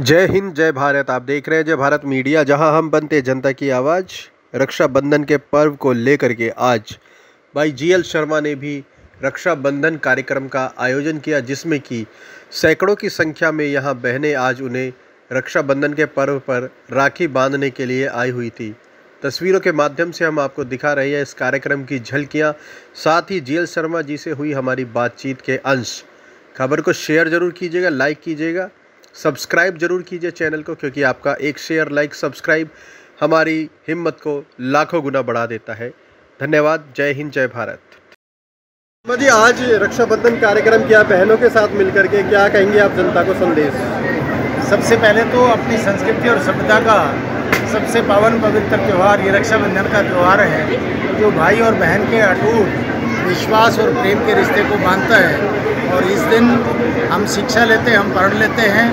जय हिंद, जय भारत। आप देख रहे हैं जय भारत मीडिया, जहाँ हम बनते जनता की आवाज़, रक्षाबंधन के पर्व को लेकर के आज। भाई जीएल शर्मा ने भी रक्षाबंधन कार्यक्रम का आयोजन किया, जिसमें कि सैकड़ों की संख्या में यहाँ बहनें आज उन्हें रक्षाबंधन के पर्व पर राखी बांधने के लिए आई हुई थी। तस्वीरों के माध्यम से हम आपको दिखा रहे हैं इस कार्यक्रम की झलकियाँ। साथ ही जीएल शर्मा जी से हुई हमारी बातचीत के अंश। खबर को शेयर ज़रूर कीजिएगा, लाइक कीजिएगा। सब्सक्राइब ज़रूर कीजिए चैनल को, क्योंकि आपका एक शेयर, लाइक, सब्सक्राइब हमारी हिम्मत को लाखों गुना बढ़ा देता है। धन्यवाद। जय हिंद, जय भारत। जी आज रक्षाबंधन कार्यक्रम किया, बहनों के साथ मिलकर के क्या कहेंगे आप जनता को संदेश? सबसे पहले तो अपनी संस्कृति और सभ्यता का सबसे पावन पवित्र त्यौहार, ये रक्षाबंधन का त्यौहार है, जो भाई और बहन के अटूट विश्वास और प्रेम के रिश्ते को बांधता है। और इस दिन हम शिक्षा लेते हैं, हम पढ़ लेते हैं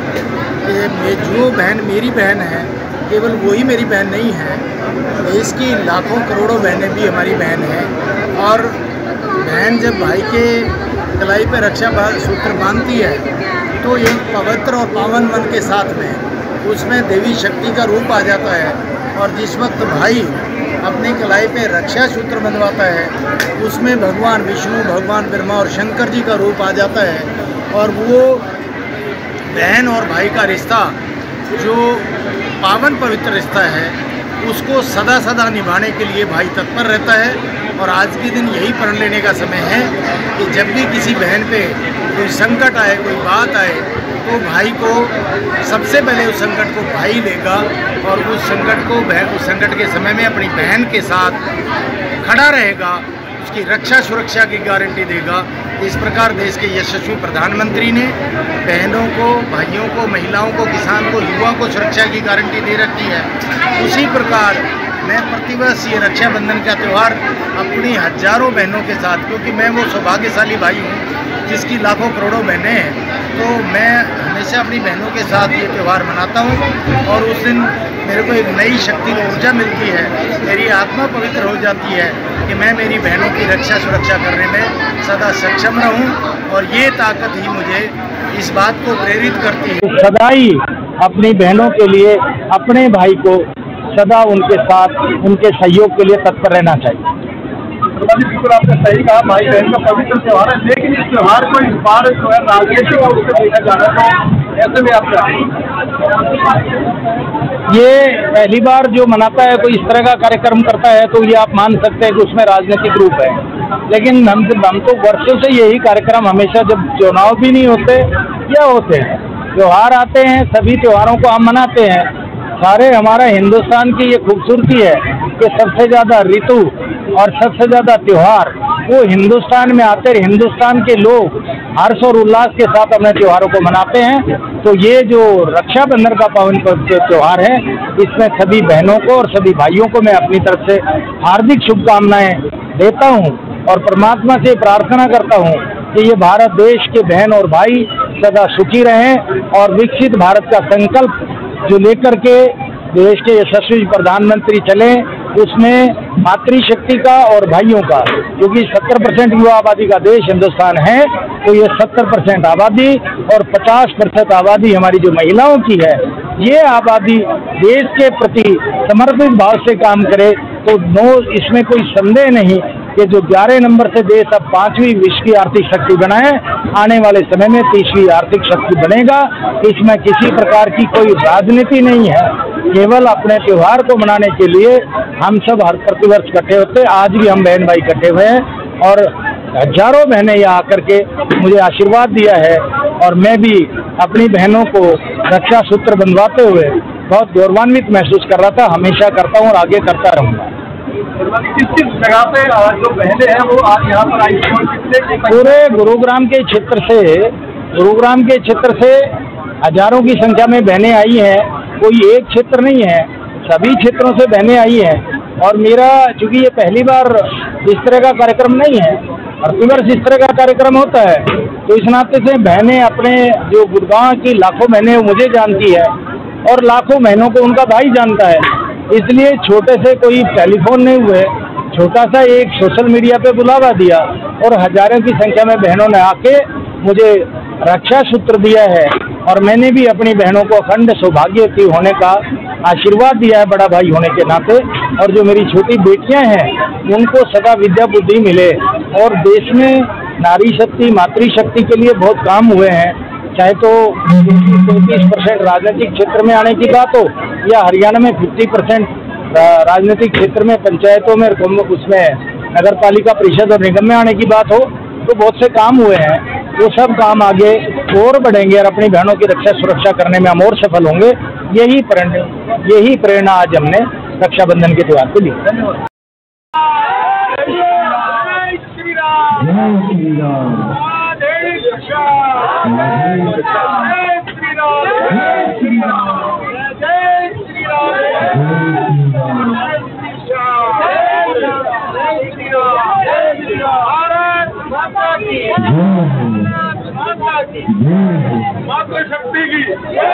कि जो बहन, मेरी बहन है, केवल वही मेरी बहन नहीं है देश की लाखों करोड़ों बहनें भी हमारी बहन हैं। और बहन जब भाई के कलाई पर रक्षा सूत्र बांधती है तो एक पवित्र और पावन मन के साथ में उसमें देवी शक्ति का रूप आ जाता है। और जिस वक्त भाई अपनी कलाई पे रक्षा सूत्र बंधवाता है, उसमें भगवान विष्णु, भगवान ब्रह्मा और शंकर जी का रूप आ जाता है और वो बहन और भाई का रिश्ता, जो पावन पवित्र रिश्ता है, उसको सदा सदा निभाने के लिए भाई तत्पर रहता है। और आज के दिन यही प्रण लेने का समय है कि जब भी किसी बहन पे कोई संकट आए, कोई बात आए तो भाई को, सबसे पहले उस संकट को भाई लेगा और उस संकट को उस संकट के समय में अपनी बहन के साथ खड़ा रहेगा, उसकी रक्षा सुरक्षा की गारंटी देगा। इस प्रकार देश के यशस्वी प्रधानमंत्री ने बहनों को, भाइयों को, महिलाओं को, किसान को युवा को सुरक्षा की गारंटी दे रखी है। उसी प्रकार मैं प्रतिवर्ष ये रक्षाबंधन का त्यौहार अपनी हज़ारों बहनों के साथ, क्योंकि मैं वो सौभाग्यशाली भाई हूँ जिसकी लाखों करोड़ों बहनें हैं। तो मैं हमेशा अपनी बहनों के साथ ये त्यौहार मनाता हूँ और उस दिन मेरे को एक नई शक्ति ऊर्जा मिलती है। मेरी आत्मा पवित्र हो जाती है कि मैं मेरी बहनों की रक्षा सुरक्षा करने में सदा सक्षम रहूँ और ये ताकत ही मुझे इस बात को प्रेरित करती है। सदा ही अपनी बहनों के लिए, अपने भाई को सदा उनके साथ, उनके सहयोग के लिए तत्पर रहना चाहिए। बिल्कुल आपने सही कहा, भाई बहन का पवित्र त्यौहार है, लेकिन इस त्यौहार को इस बार जो है राजनीतिक रूप से देखा जाना तो ऐसे में आप ये पहली बार जो मनाता है, कोई इस तरह का कार्यक्रम करता है तो ये आप मान सकते हैं कि उसमें राजनीतिक रूप है। लेकिन हम हम तो वर्षों से यही कार्यक्रम हमेशा जब चुनाव भी नहीं होते या होते हैं? त्यौहार आते हैं, सभी त्योहारों को हम मनाते हैं। सारे हमारा हिंदुस्तान की ये खूबसूरती है कि सबसे ज़्यादा ऋतु और सबसे ज़्यादा त्यौहार, वो हिंदुस्तान में आते हिंदुस्तान के लोग हर्ष और उल्लास के साथ अपने त्योहारों को मनाते हैं। तो ये जो रक्षाबंधन का पावन त्यौहार है, इसमें सभी बहनों को और सभी भाइयों को मैं अपनी तरफ़ से हार्दिक शुभकामनाएँ देता हूँ और परमात्मा से प्रार्थना करता हूँ कि ये भारत देश के बहन और भाई सदा सुखी रहें और विकसित भारत का संकल्प जो लेकर के देश के यशस्वी प्रधानमंत्री चले। उसमें मातृशक्ति का और भाइयों का, क्योंकि 70 परसेंट युवा आबादी का देश हिंदुस्तान है तो ये 70 परसेंट आबादी और 50 प्रतिशत आबादी हमारी जो महिलाओं की है, ये आबादी देश के प्रति समर्पित भाव से काम करे तो नो, इसमें कोई संदेह नहीं कि जो 11 नंबर से देश अब पांचवी विश्व की आर्थिक शक्ति बनाए, आने वाले समय में तीसरी आर्थिक शक्ति बनेगा, इसमें किसी प्रकार की कोई राजनीति नहीं है। केवल अपने त्यौहार को मनाने के लिए हम सब हर प्रतिवर्ष इकट्ठे होते हैं। आज भी हम बहन भाई इकट्ठे हुए हैं और हज़ारों बहनें यहाँ आकर के मुझे आशीर्वाद दिया है और मैं भी अपनी बहनों को रक्षा सूत्र बंधवाते हुए बहुत गौरवान्वित महसूस कर रहा था। हमेशा करता हूँ और आगे करता रहूँगा। किस किस जगह पे जो बहनें हैं वो आज यहाँ पर आई पूरे गुरुग्राम के क्षेत्र से, गुरुग्राम के क्षेत्र से हज़ारों की संख्या में बहनें आई हैं। कोई एक क्षेत्र नहीं है। सभी क्षेत्रों से बहनें आई हैं और मेरा, चूँकि ये पहली बार इस तरह का कार्यक्रम नहीं है और प्रतिवर्ष इस तरह का कार्यक्रम होता है तो इस नाते से बहनें अपने जो गुड़गांव की लाखों बहनें मुझे जानती है और लाखों बहनों को उनका भाई जानता है। इसलिए छोटे से कोई टेलीफोन नहीं हुए, छोटा सा एक सोशल मीडिया पे बुलावा दिया और हज़ारों की संख्या में बहनों ने आके मुझे रक्षा सूत्र दिया है और मैंने भी अपनी बहनों को अखंड सौभाग्यवती होने का आशीर्वाद दिया है बड़ा भाई होने के नाते। और जो मेरी छोटी बेटियाँ हैं, उनको सदा विद्या बुद्धि मिले। और देश में नारी शक्ति मातृशक्ति के लिए बहुत काम हुए हैं। चाहे तो तैंतीस परसेंट राजनीतिक क्षेत्र में आने की बात हो, या हरियाणा में फिफ्टी परसेंट राजनीतिक क्षेत्र में, पंचायतों में उसमें नगर पालिका परिषद और निगम में आने की बात हो तो बहुत से काम हुए हैं। वो सब काम आगे और बढ़ेंगे और अपनी बहनों की रक्षा सुरक्षा करने में हम और सफल होंगे। यही यही प्रेरणा आज हमने रक्षाबंधन के त्यौहार को ली मातृ शक्ति की